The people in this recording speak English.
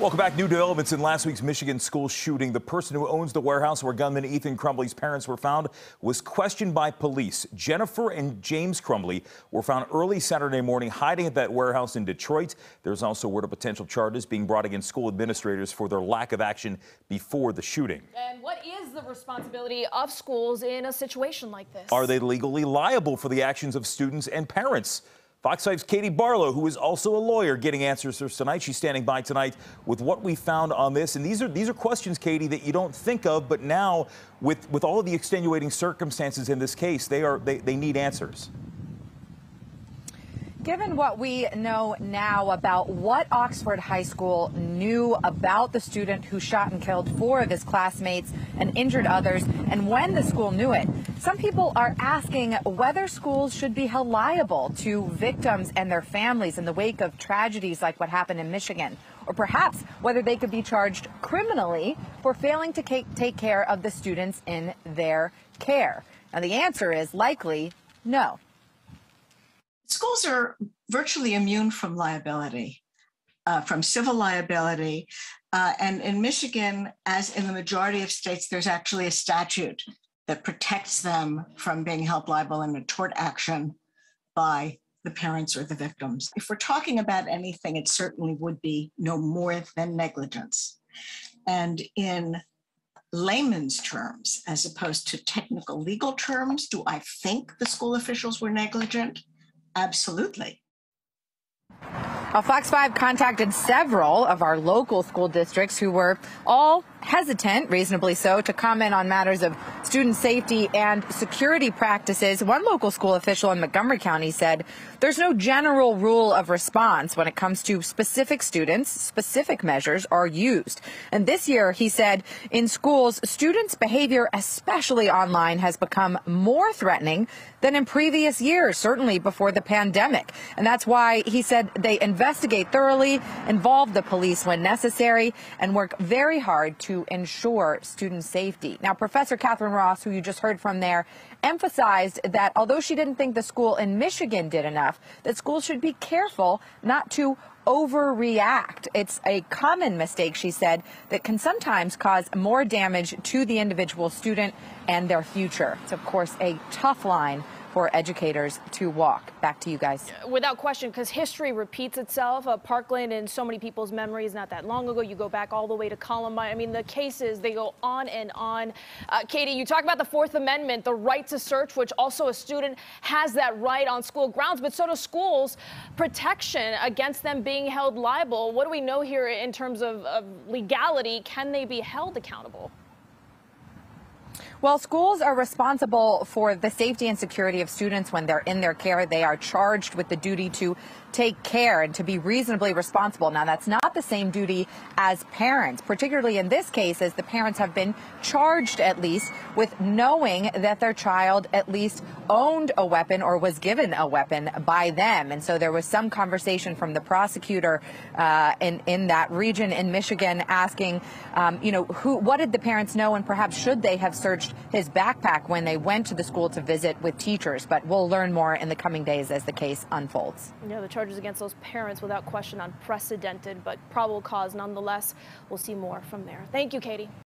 Welcome back. New developments in last week's Michigan school shooting. The person who owns the warehouse where gunman Ethan Crumbley's parents were found was questioned by police. Jennifer and James Crumbley were found early Saturday morning hiding at that warehouse in Detroit. There's also word of potential charges being brought against school administrators for their lack of action before the shooting. And what is the responsibility of schools in a situation like this? Are they legally liable for the actions of students and parents? Fox 5's Katie Barlow, who is also a lawyer, getting answers for tonight. She's standing by tonight with what we found on this. And these are these are questions, Katie, that you don't think of, but now with with all of the extenuating circumstances in this case, they are they, they need answers. Given what we know now about what Oxford High School knew about the student who shot and killed four of his classmates and injured others, and when the school knew it, some people are asking whether schools should be held liable to victims and their families in the wake of tragedies like what happened in Michigan, or perhaps whether they could be charged criminally for failing to take care of the students in their care. And the answer is likely no schools are virtually immune from liability, uh, from civil liability. Uh, and in Michigan, as in the majority of states, there's actually a statute that protects them from being held liable in a tort action by the parents or the victims. If we're talking about anything, it certainly would be no more than negligence. And in layman's terms, as opposed to technical legal terms, do I think the school officials were negligent? Absolutely. Fox 5 contacted several of our local school districts who were all hesitant, reasonably so, to comment on matters of student safety and security practices. One local school official in Montgomery County said there's no general rule of response when it comes to specific students. Specific measures are used. And this year, he said, in schools, students' behavior, especially online, has become more threatening than in previous years, certainly before the pandemic. And that's why he said they investigate thoroughly, involve the police when necessary, and work very hard to ensure student safety. Now, Professor Catherine Ross, who you just heard from there, emphasized that although she didn't think the school in Michigan did enough, that schools should be careful not to overreact. It's a common mistake, she said, that can sometimes cause more damage to the individual student and their future. It's, of course, a tough line for educators to walk. Back to you guys. Without question, because history repeats itself. Uh, Parkland in so many people's memories not that long ago. You go back all the way to Columbine. I mean, the cases, they go on and on. Uh, Katie, you talk about the Fourth Amendment, the right to search, which also a student has that right on school grounds, but so do schools. Protection against them being held liable. What do we know here in terms of, of legality? Can they be held accountable? Well, schools are responsible for the safety and security of students when they're in their care. They are charged with the duty to take care and to be reasonably responsible. Now, that's not the same duty as parents, particularly in this case, as the parents have been charged at least with knowing that their child at least owned a weapon or was given a weapon by them. And so there was some conversation from the prosecutor uh, in, in that region in Michigan asking, um, you know, who, what did the parents know and perhaps should they have searched his backpack when they went to the school to visit with teachers? But we'll learn more in the coming days as the case unfolds. Yeah, the charges against those parents without question unprecedented, but probable cause nonetheless. We'll see more from there. Thank you, Katie.